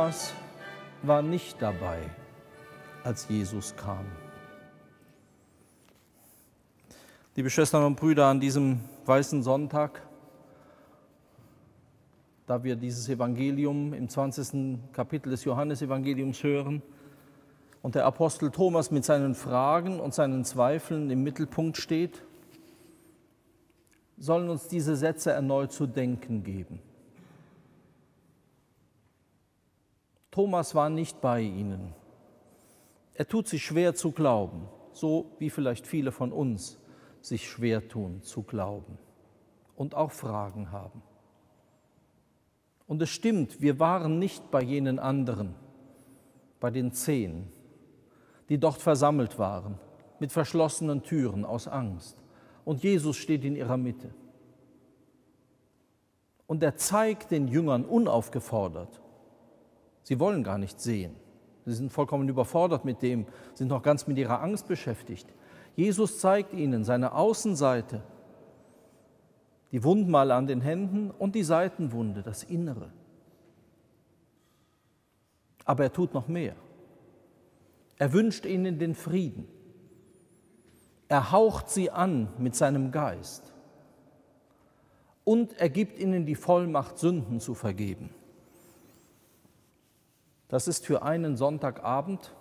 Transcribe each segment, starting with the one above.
Thomas war nicht dabei, als Jesus kam. Liebe Schwestern und Brüder, an diesem weißen Sonntag, da wir dieses Evangelium im 20. Kapitel des Johannesevangeliums hören und der Apostel Thomas mit seinen Fragen und seinen Zweifeln im Mittelpunkt steht, sollen uns diese Sätze erneut zu denken geben. Thomas war nicht bei ihnen. Er tut sich schwer zu glauben, so wie vielleicht viele von uns sich schwer tun zu glauben und auch Fragen haben. Und es stimmt, wir waren nicht bei jenen anderen, bei den zehn, die dort versammelt waren, mit verschlossenen Türen aus Angst. Und Jesus steht in ihrer Mitte. Und er zeigt den Jüngern unaufgefordert, sie wollen gar nicht sehen. Sie sind vollkommen überfordert mit dem, sind noch ganz mit ihrer Angst beschäftigt. Jesus zeigt ihnen seine Außenseite, die Wundmale an den Händen und die Seitenwunde, das Innere. Aber er tut noch mehr. Er wünscht ihnen den Frieden. Er haucht sie an mit seinem Geist. Und er gibt ihnen die Vollmacht, Sünden zu vergeben. Das ist für einen Sonntagabend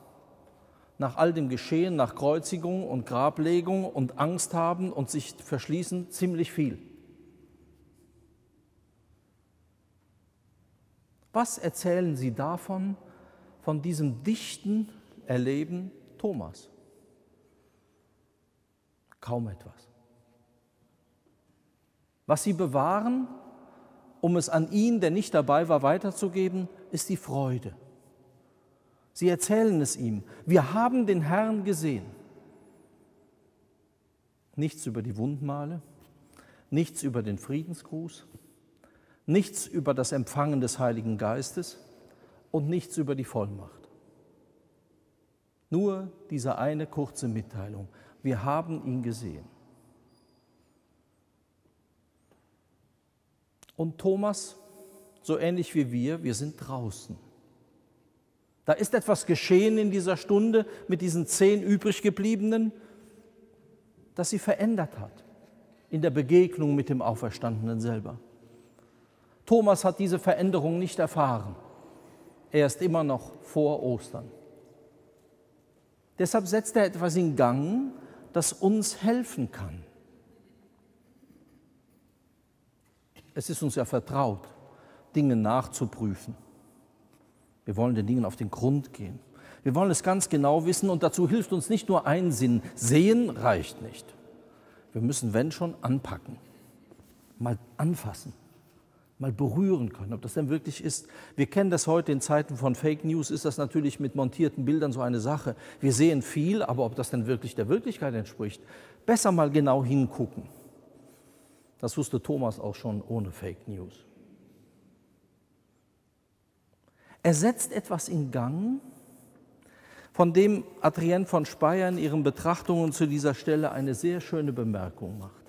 nach all dem Geschehen, nach Kreuzigung und Grablegung und Angst haben und sich verschließen, ziemlich viel. Was erzählen Sie davon, von diesem dichten Erleben Thomas? Kaum etwas. Was Sie bewahren, um es an ihn, der nicht dabei war, weiterzugeben, ist die Freude. Sie erzählen es ihm. Wir haben den Herrn gesehen. Nichts über die Wundmale, nichts über den Friedensgruß, nichts über das Empfangen des Heiligen Geistes und nichts über die Vollmacht. Nur diese eine kurze Mitteilung. Wir haben ihn gesehen. Und Thomas, so ähnlich wie wir, wir sind draußen. Da ist etwas geschehen in dieser Stunde mit diesen zehn übriggebliebenen, das sie verändert hat in der Begegnung mit dem Auferstandenen selber. Thomas hat diese Veränderung nicht erfahren. Er ist immer noch vor Ostern. Deshalb setzt er etwas in Gang, das uns helfen kann. Es ist uns ja vertraut, Dinge nachzuprüfen. Wir wollen den Dingen auf den Grund gehen. Wir wollen es ganz genau wissen und dazu hilft uns nicht nur ein Sinn. Sehen reicht nicht. Wir müssen, wenn schon, anpacken, mal anfassen mal berühren können, ob das denn wirklich ist. Wir kennen das heute in Zeiten von Fake News, ist das natürlich mit montierten Bildern so eine Sache. Wir sehen viel, aber ob das denn wirklich der Wirklichkeit entspricht, besser mal genau hingucken. Das wusste Thomas auch schon ohne Fake News. Er setzt etwas in Gang, von dem Adrienne von Speyer in ihren Betrachtungen zu dieser Stelle eine sehr schöne Bemerkung macht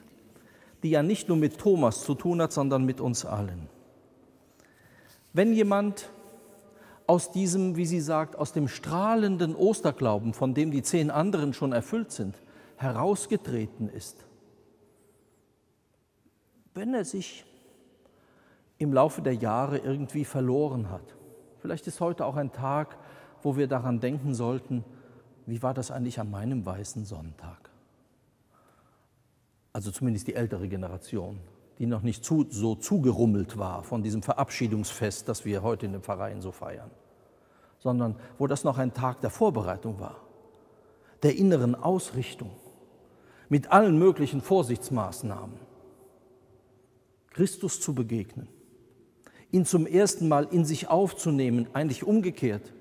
die ja nicht nur mit Thomas zu tun hat, sondern mit uns allen. Wenn jemand aus diesem, wie sie sagt, aus dem strahlenden Osterglauben, von dem die zehn anderen schon erfüllt sind, herausgetreten ist, wenn er sich im Laufe der Jahre irgendwie verloren hat. Vielleicht ist heute auch ein Tag, wo wir daran denken sollten, wie war das eigentlich an meinem weißen Sonntag? also zumindest die ältere Generation, die noch nicht zu, so zugerummelt war von diesem Verabschiedungsfest, das wir heute in den Pfarreien so feiern, sondern wo das noch ein Tag der Vorbereitung war, der inneren Ausrichtung, mit allen möglichen Vorsichtsmaßnahmen, Christus zu begegnen, ihn zum ersten Mal in sich aufzunehmen, eigentlich umgekehrt,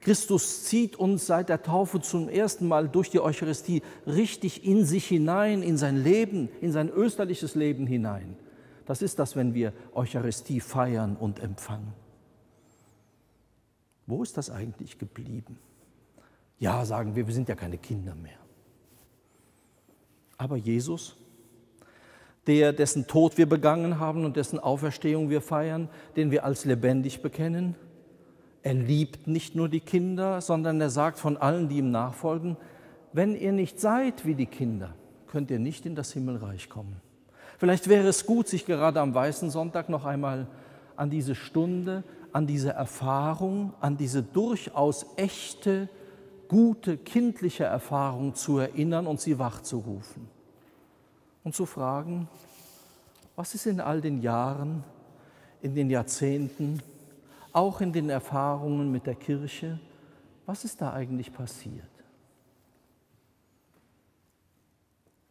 Christus zieht uns seit der Taufe zum ersten Mal durch die Eucharistie richtig in sich hinein, in sein Leben, in sein österliches Leben hinein. Das ist das, wenn wir Eucharistie feiern und empfangen. Wo ist das eigentlich geblieben? Ja, sagen wir, wir sind ja keine Kinder mehr. Aber Jesus, der, dessen Tod wir begangen haben und dessen Auferstehung wir feiern, den wir als lebendig bekennen, Er liebt nicht nur die Kinder, sondern er sagt von allen, die ihm nachfolgen, wenn ihr nicht seid wie die Kinder, könnt ihr nicht in das Himmelreich kommen. Vielleicht wäre es gut, sich gerade am Weißen Sonntag noch einmal an diese Stunde, an diese Erfahrung, an diese durchaus echte, gute, kindliche Erfahrung zu erinnern und sie wachzurufen. Und zu fragen, was ist in all den Jahren, in den Jahrzehnten, auch in den Erfahrungen mit der Kirche, was ist da eigentlich passiert?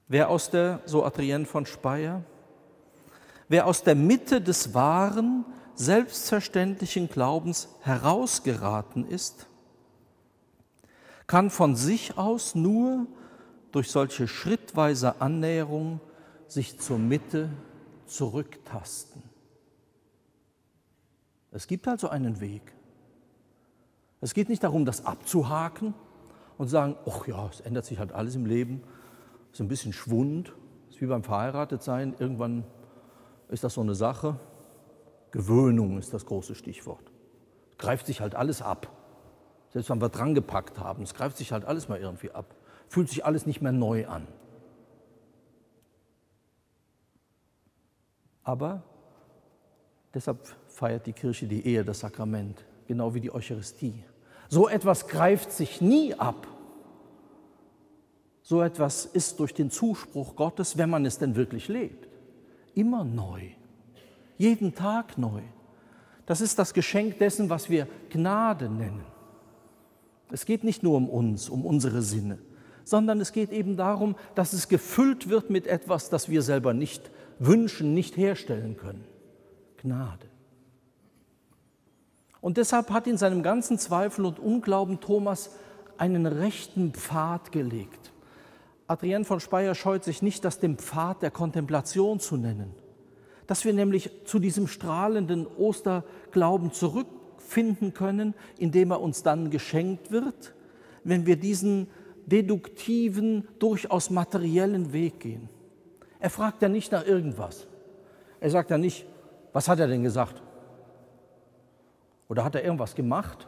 Wer aus der, so Adrien von Speyer, wer aus der Mitte des wahren, selbstverständlichen Glaubens herausgeraten ist, kann von sich aus nur durch solche schrittweise Annäherung sich zur Mitte zurücktasten. Es gibt also einen Weg. Es geht nicht darum, das abzuhaken und sagen, ach ja, es ändert sich halt alles im Leben, es ist ein bisschen Schwund, ist wie beim Verheiratetsein, irgendwann ist das so eine Sache. Gewöhnung ist das große Stichwort. Es greift sich halt alles ab. Selbst wenn wir dran gepackt haben, es greift sich halt alles mal irgendwie ab. Fühlt sich alles nicht mehr neu an. Aber deshalb feiert die Kirche die Ehe, das Sakrament, genau wie die Eucharistie. So etwas greift sich nie ab. So etwas ist durch den Zuspruch Gottes, wenn man es denn wirklich lebt, immer neu. Jeden Tag neu. Das ist das Geschenk dessen, was wir Gnade nennen. Es geht nicht nur um uns, um unsere Sinne, sondern es geht eben darum, dass es gefüllt wird mit etwas, das wir selber nicht wünschen, nicht herstellen können. Gnade. Und deshalb hat in seinem ganzen Zweifel und Unglauben Thomas einen rechten Pfad gelegt. Adrienne von Speyer scheut sich nicht, das den Pfad der Kontemplation zu nennen. Dass wir nämlich zu diesem strahlenden Osterglauben zurückfinden können, indem er uns dann geschenkt wird, wenn wir diesen deduktiven, durchaus materiellen Weg gehen. Er fragt ja nicht nach irgendwas. Er sagt ja nicht, was hat er denn gesagt? Oder hat er irgendwas gemacht?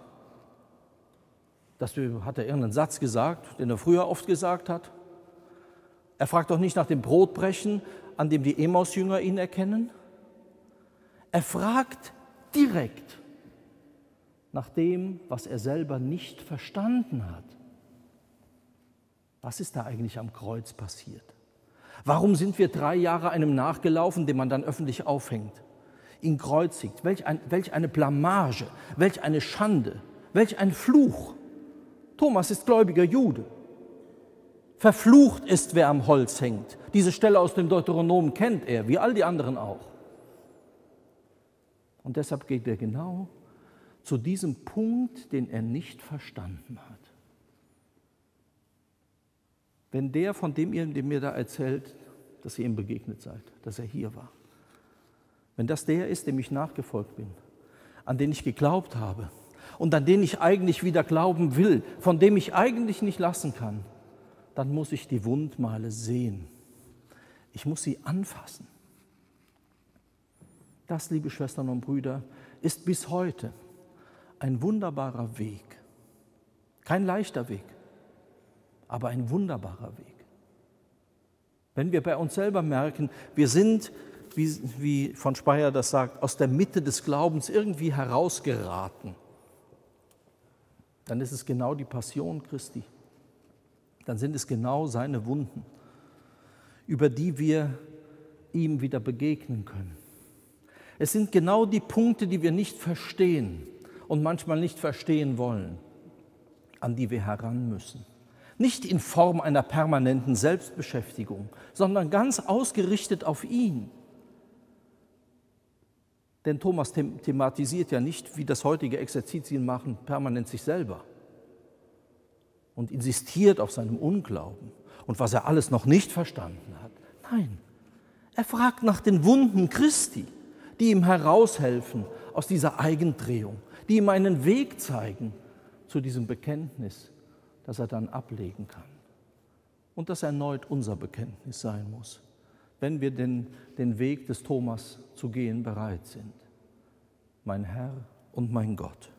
Das hat er irgendeinen Satz gesagt, den er früher oft gesagt hat? Er fragt doch nicht nach dem Brotbrechen, an dem die Emaus-Jünger ihn erkennen. Er fragt direkt nach dem, was er selber nicht verstanden hat. Was ist da eigentlich am Kreuz passiert? Warum sind wir drei Jahre einem nachgelaufen, den man dann öffentlich aufhängt? ihn kreuzigt. Welch, ein, welch eine Blamage, welch eine Schande, welch ein Fluch. Thomas ist gläubiger Jude. Verflucht ist, wer am Holz hängt. Diese Stelle aus dem Deuteronom kennt er, wie all die anderen auch. Und deshalb geht er genau zu diesem Punkt, den er nicht verstanden hat. Wenn der, von dem ihr dem mir da erzählt, dass ihr ihm begegnet seid, dass er hier war, wenn das der ist, dem ich nachgefolgt bin, an den ich geglaubt habe und an den ich eigentlich wieder glauben will, von dem ich eigentlich nicht lassen kann, dann muss ich die Wundmale sehen. Ich muss sie anfassen. Das, liebe Schwestern und Brüder, ist bis heute ein wunderbarer Weg. Kein leichter Weg, aber ein wunderbarer Weg. Wenn wir bei uns selber merken, wir sind wie, wie von Speyer das sagt, aus der Mitte des Glaubens irgendwie herausgeraten, dann ist es genau die Passion Christi. Dann sind es genau seine Wunden, über die wir ihm wieder begegnen können. Es sind genau die Punkte, die wir nicht verstehen und manchmal nicht verstehen wollen, an die wir heran müssen. Nicht in Form einer permanenten Selbstbeschäftigung, sondern ganz ausgerichtet auf ihn. Denn Thomas thematisiert ja nicht, wie das heutige Exerzitien machen, permanent sich selber und insistiert auf seinem Unglauben und was er alles noch nicht verstanden hat. Nein, er fragt nach den Wunden Christi, die ihm heraushelfen aus dieser Eigendrehung, die ihm einen Weg zeigen zu diesem Bekenntnis, das er dann ablegen kann. Und das erneut unser Bekenntnis sein muss wenn wir den, den Weg des Thomas zu gehen bereit sind. Mein Herr und mein Gott.